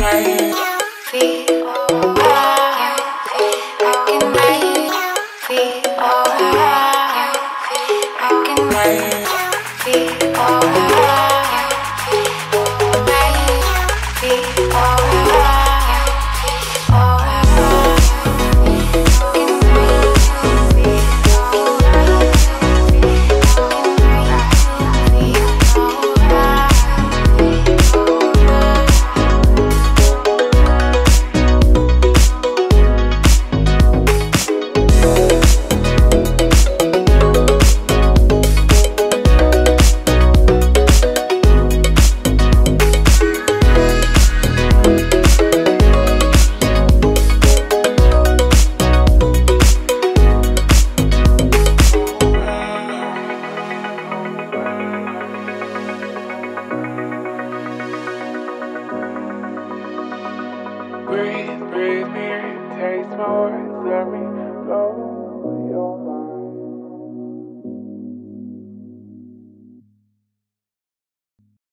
fly. Breathe, breathe me, taste more, let me your